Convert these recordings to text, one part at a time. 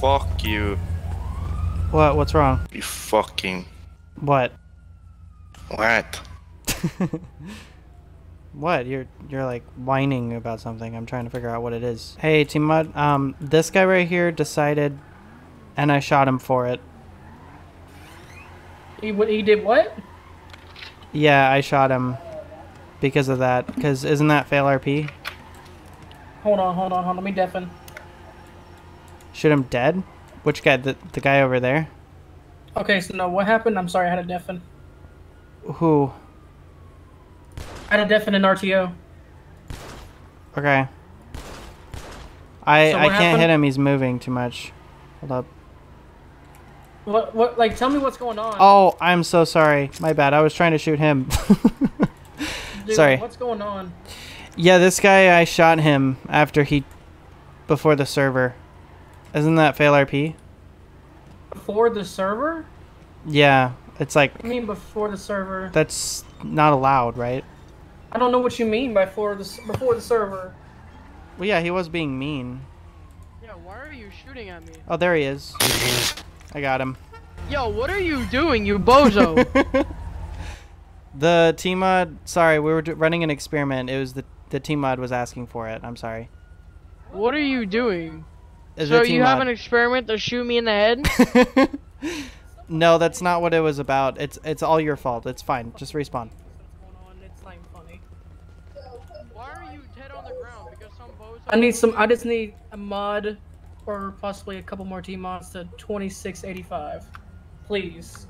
Fuck you. What? What's wrong? You fucking. What? What? What? You're you're like whining about something. I'm trying to figure out what it is. Hey, Team Mod. Um, this guy right here decided, and I shot him for it. He, what- he did what? Yeah, I shot him because of that. Because isn't that fail RP? Hold on, hold on, hold on. Let me deafen. Shoot him dead? Which guy? The the guy over there? Okay, so no, what happened? I'm sorry, I had a deafen. Who? I had a deafen in RTO. Okay. I So I can't happened? hit him. He's moving too much. Hold up. What? What? Like, tell me what's going on. Oh, I'm so sorry. My bad. I was trying to shoot him. Dude, sorry. What's going on? Yeah, this guy, I shot him after he, before the server. Isn't that fail RP? Before the server? Yeah, it's like, I mean, before the server. that's not allowed, right? I don't know what you mean by before the before the server. Well, yeah, he was being mean. Yeah, why are you shooting at me? Oh, there he is. I got him. Yo, what are you doing, you bozo? The team mod, sorry, we were d- running an experiment. It was the, the team mod was asking for it. I'm sorry. what are you doing? It's So the you have mod. an experiment to shoot me in the head? no, that's not what it was about. It's it's all your fault. It's fine. Just respawn. What's going on? It's not even funny. Why are you dead on the ground? Because some bozo. I need some. I just need a mod, or possibly a couple more team mods to 2685. Please.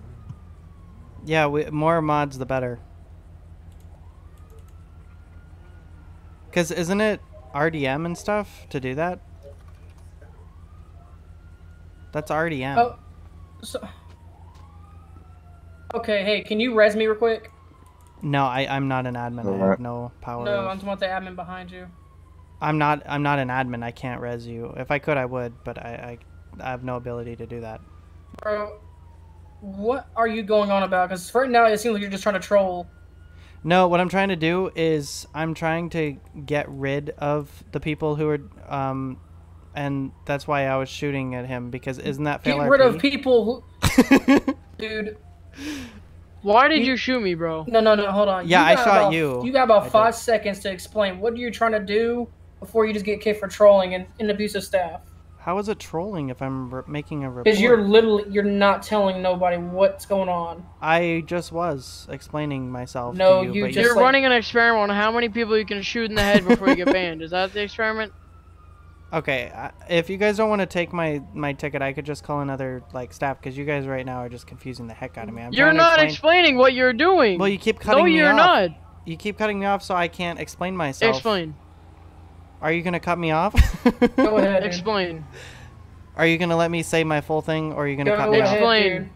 Yeah, we, more mods the better. Cause isn't it RDM and stuff to do that? That's RDM. Oh, so. Okay, hey, can you res me real quick? No, I I'm not an admin. I have no power. No, of- I'm talking about the admin behind you. I'm not I'm not an admin. I can't res you. If I could, I would, but I I, I have no ability to do that. Bro, what are you going on about? Because right now it seems like you're just trying to troll. No, what I'm trying to do is I'm trying to get rid of the people who are um, and that's why I was shooting at him because isn't that Get fail rid of people who. Dude, Why did You- you shoot me, bro? no, no, no, hold on. Yeah, I got shot about- you. You got about I did. five seconds to explain what are you're trying to do before you just get kicked for trolling and, and abusive staff. How is it trolling if I'm re- making a report? Because you're literally you're not telling nobody what's going on. I just was explaining myself. No, to you, you but just- You're like- running an experiment on how many people you can shoot in the head before you get banned. Is that the experiment? Okay, uh, if you guys don't want to take my my ticket, I could just call another like staff because you guys right now are just confusing the heck out of me. I'm you're not explain- explaining what you're doing. Well, you keep cutting no, me off. No, you're not. You keep cutting me off, so I can't explain myself. Explain. Are you gonna cut me off? Go ahead. Explain. Are you gonna let me say my full thing, or are you gonna Go cut me ahead, off? Explain.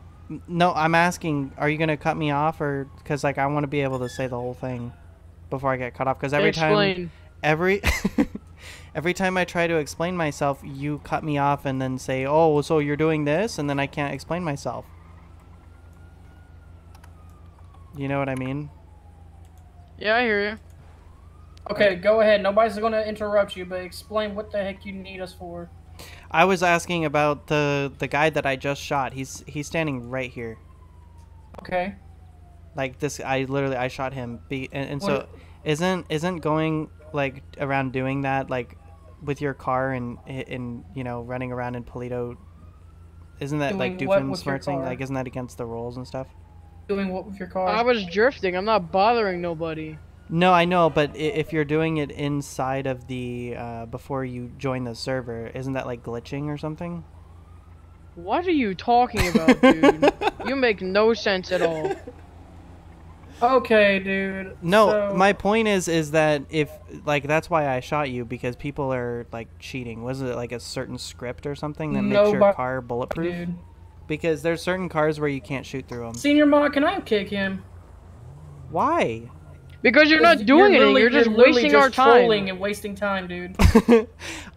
No, I'm asking. Are you gonna cut me off, or because like I want to be able to say the whole thing before I get cut off? Because every time, every every time I try to explain myself, you cut me off and then say, "Oh, so you're doing this," and then I can't explain myself. You know what I mean? Yeah, I hear you. Okay, go ahead. Nobody's gonna interrupt you, but explain what the heck you need us for. I was asking about the the guy that I just shot. He's he's standing right here. Okay. Like this, I literally I shot him. Be and, and so What- isn't isn't going like around doing that like with your car and and you know running around in Polito. Isn't that like Doing what doofing with your smarting? car? Like isn't that against the rules and stuff? Doing what with your car? I was drifting. I'm not bothering nobody. No, I know, but if you're doing it inside of the uh, before you join the server, isn't that like glitching or something? What are you talking about, dude? you make no sense at all. Okay, dude. No, so- my point is is that if like that's why I shot you because people are like cheating. Was it like a certain script or something that makes your Nobody- car bulletproof? dude. Because there's certain cars where you can't shoot through them. Senior mod, can I kick him? Why? Because you're not doing anything. You're just literally wasting our just trolling time. and wasting time, dude.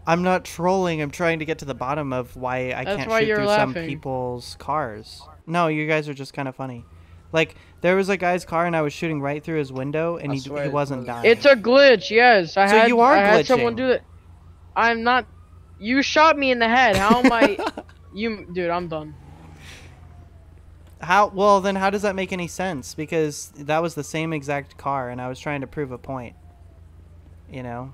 I'm not trolling. I'm trying to get to the bottom of why I That's can't why shoot you're through some people's cars. No, you guys are just kind of funny. Like there was a guy's car and I was shooting right through his window and he, he wasn't dying. It's a glitch. Yes, I So had. you are I had someone glitching. do it. I'm not. You shot me in the head. How am I? You, dude, I'm done. How well then? How does that make any sense? Because that was the same exact car, and I was trying to prove a point. You know,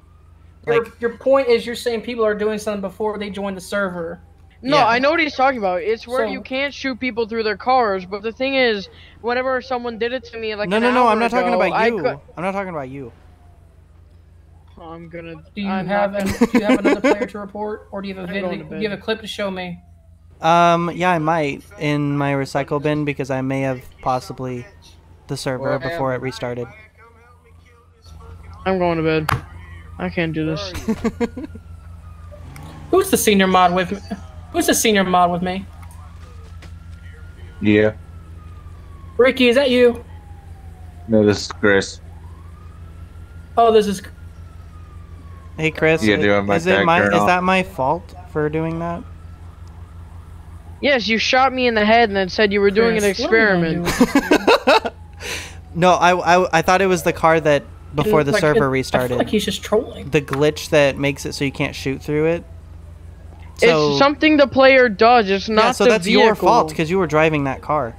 Your, your point is you're saying people are doing something before they join the server. No, Yeah. I know what he's talking about. It's where So- you can't shoot people through their cars. But the thing is, whenever someone did it to me, like no, an no, no. hour I'm not talking about I you. cou- I'm not talking about you. I'm gonna. Do you I'm have not- an, do you have another player to report, or do you have a I'm going video? Do you have a clip to show me? Um, yeah, I might in my recycle bin because I may have possibly the server before it restarted. I'm going to bed. I can't do this. Who's the senior mod with me? Who's the senior mod with me? Yeah. Ricky, is that you? No, this is Chris. Oh, this is. hey, Chris. Yeah, doing my is it tag my? turn Is that my fault for doing that? Yes, you shot me in the head and then said you were doing an Chris, what are we gonna experiment. do? No, I, I, I thought it was the car that before the Like, server it- I restarted. feel like he's just trolling. the glitch that makes it so you can't shoot through it. So, it's something the player does. It's not yeah, so that's vehicle. your fault because you were driving that car.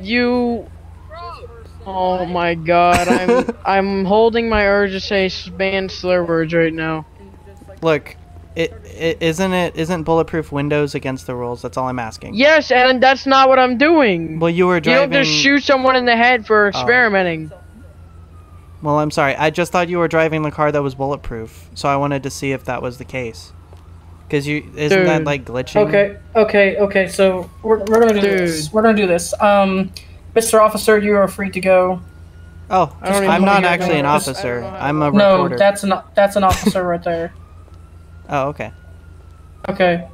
You. Oh my god, I'm I'm holding my urge to say ban slur words right now. Look, it, it isn't it isn't bulletproof windows against the rules. That's all I'm asking. Yes, and that's not what I'm doing. Well, you were you driving. don't just shoot someone in the head for oh. experimenting. Well, I'm sorry. I just thought you were driving the car that was bulletproof, so I wanted to see if that was the case. Because you isn't that like glitching? Okay, okay, okay. So we're, we're gonna do this. We're gonna do this. Um, Mr. Officer, you are free to go. Oh, just, I'm not actually an officer. I don't know how- I'm a No, reporter. that's an that's an officer right there. Oh, okay. Okay.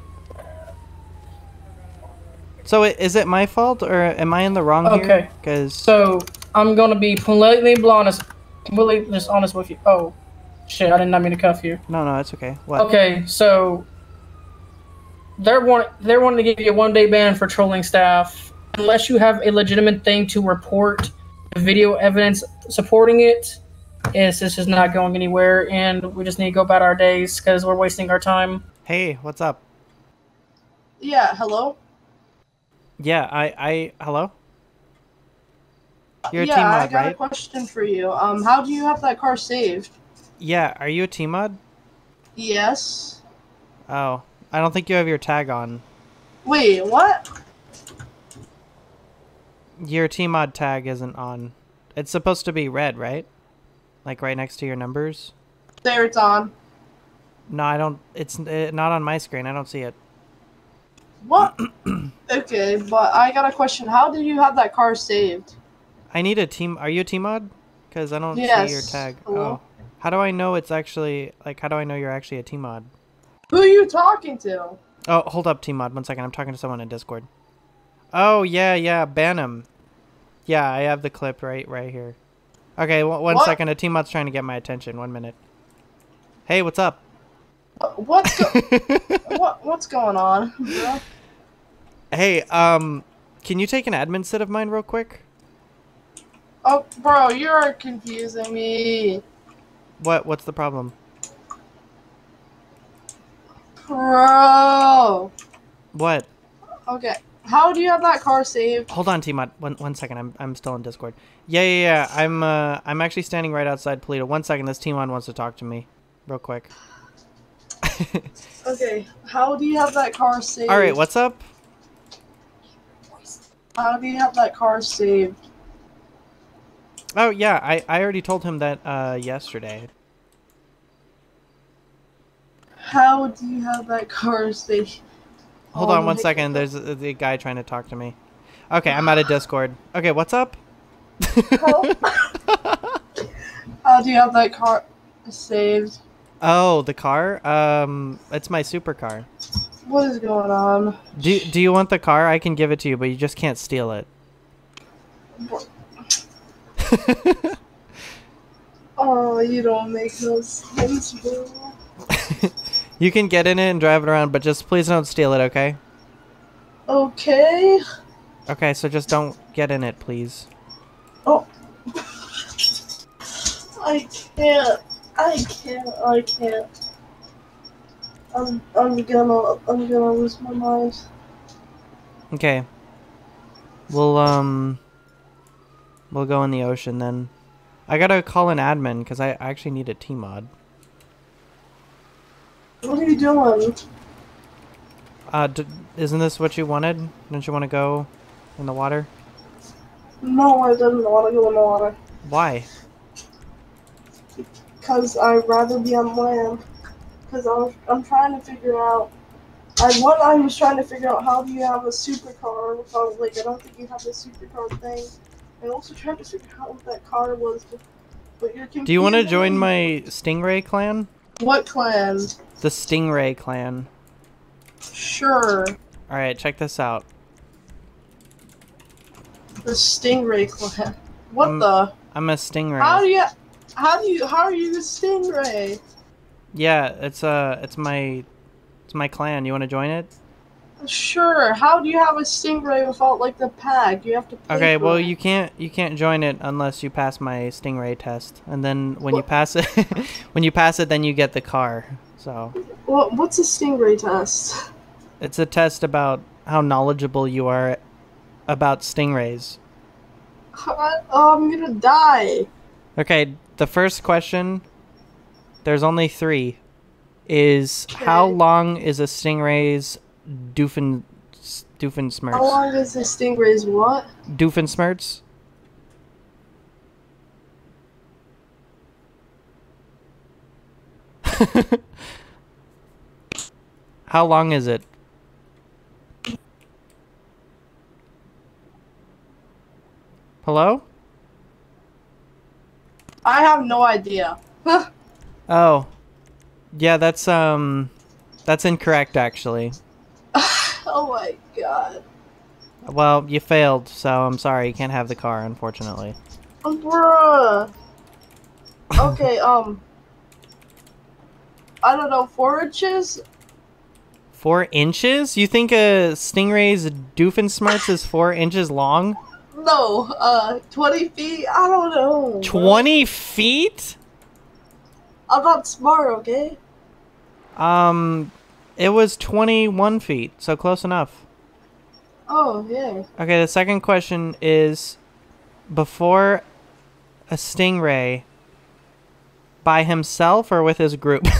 So i- is it my fault or am I in the wrong here? Okay. Because So I'm gonna be completely honest, completely just honest with you. Oh, shit! I did not mean to cuff you. no, no, it's okay. What? Okay, so they're want they're wanting to give you a one day ban for trolling staff unless you have a legitimate thing to report video evidence supporting it. Is this is not going anywhere, and we just need to go about our days because we're wasting our time. Hey, what's up? Yeah, hello? Yeah, I, I, hello. You're a yeah, team I mod, got a question for you. Um, how do you have that car saved? Yeah, are you a team mod? Yes. Oh, I don't think you have your tag on. Wait, what? Your team mod tag isn't on. It's supposed to be red, right? Like right next to your numbers. There it's on. No, I don't. It's not on my screen. I don't see it. What? okay, but I got a question. How do you have that car saved? I need a team. Are you a team mod? Because I don't see your tag. Hello? Oh, how do I know it's actually like? How do I know you're actually a team mod? Who are you talking to? Oh, hold up, team mod. One second. I'm talking to someone in Discord. Oh yeah, yeah, ban him. Yeah, I have the clip right, right here. Okay, one, one second. A team mod's trying to get my attention. One minute. Hey, what's up? What's go- what? What's going on? bro? hey, um, can you take an admin sit of mine real quick? Oh, bro, you're confusing me. What? What's the problem? Bro. What? Okay. How do you have that car saved? Hold on, team. One, one second. I'm, I'm still in Discord. Yeah, yeah, yeah. I'm, uh, I'm actually standing right outside Polito. One second. This team wants to talk to me, real quick. Okay. How do you have that car saved? All right, what's up? How do you have that car saved? Oh yeah, I, I already told him that uh yesterday. How do you have that car saved? Hold on one second. There's a, the guy trying to talk to me. Okay, I'm out of Discord. Okay, what's up? How, how do you have that car saved? oh, the car. Um, it's my supercar. What is going on? Do Do you want the car? I can give it to you, but you just can't steal it. Oh, you don't make no sense, bro. you can get in it and drive it around, but just please don't steal it, okay? Okay. Okay, so just don't get in it, please. Oh. I can't. I can't. I can't. I'm I'm gonna I'm gonna lose my mind. Okay. We'll um. We'll go in the ocean then. I gotta call an admin because I I actually need a T mod. What are you doing? Uh, d- isn't this what you wanted? Don't you want to go in the water? No, I didn't want to go in the water. Why? Cause I'd rather be on land. Cause I'm I'm trying to figure out. I what I was trying to figure out how do you have a supercar without like I don't think you have the supercar thing. And also trying to figure out what that car was. But you're Do you want to join my Stingray clan? What clan? The Stingray clan. Sure. All right, check this out. The Stingray clan. What Um, the? I'm a Stingray. How do you? How do you? How are you the Stingray? Yeah, it's uh, it's my, it's my clan. You want to join it? Sure. How do you have a Stingray without like the pack? You have to. Okay, well it. you can't you can't join it unless you pass my Stingray test, and then when you pass it, when you pass it, then you get the car. So What, what's a Stingray test? it's a test about how knowledgeable you are about stingrays. Oh, I'm gonna die. Okay, the first question. There's only three. Is how long is a stingray's doofen doofensmirts? How long is a Stingray's what? Doofensmirts? How long is it? Hello? I have no idea. Oh. Yeah, that's um that's incorrect actually. oh my god. Well, you failed, so I'm sorry, you can't have the car unfortunately. Bruh. Okay, um. I don't know, four inches? Four inches? You think a stingray's doofensmirts is four inches long? No, uh, 20 feet? I don't know. Twenty feet? I'm not smart, okay? Um, it was twenty-one feet, so close enough. Oh, yeah. Okay, the second question is, before a stingray, by himself or with his group?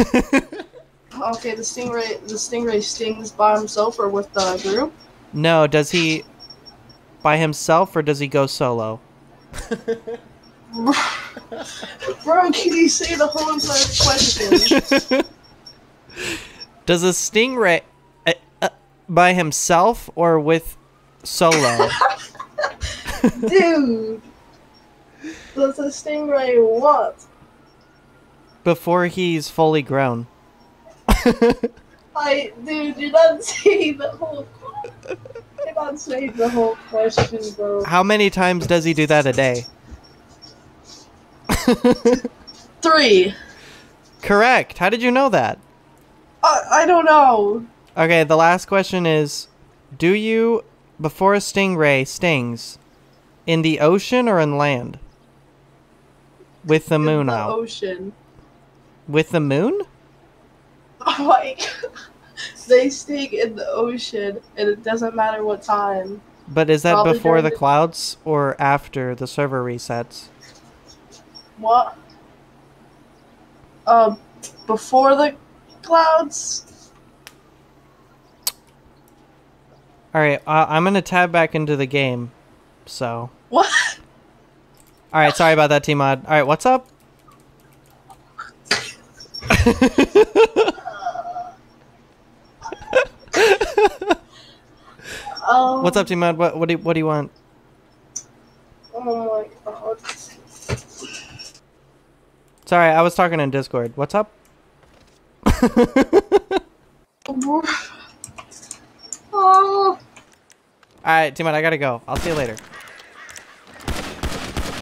Okay, the stingray, the stingray stings by himself or with the group? no, does he by himself or does he go solo? Bro, can you say the whole entire question? Does a stingray uh, uh, by himself or with solo? Dude! Does a stingray what? Before he's fully grown. I, dude, you're not saying the whole. You're not saying the whole question, bro. How many times does he do that a day? Three. Correct. How did you know that? I, I don't know. Okay, the last question is Do you, before a stingray stings, in the ocean or in land? With the In moon the out. ocean. With the moon? Like. They sting in the ocean, and it doesn't matter what time. But is that Probably before the the- clouds or after the server resets? What? Um, before the clouds? Alright, uh, I'm gonna tab back into the game. So. What? Alright, sorry about that, T Mod. Alright, what's up? Um, What's up, T Mod? What, what, do, what do you want? Oh my god. Sorry, I was talking in Discord. What's up? Oh. Alright, T Mod, I gotta go. I'll see you later.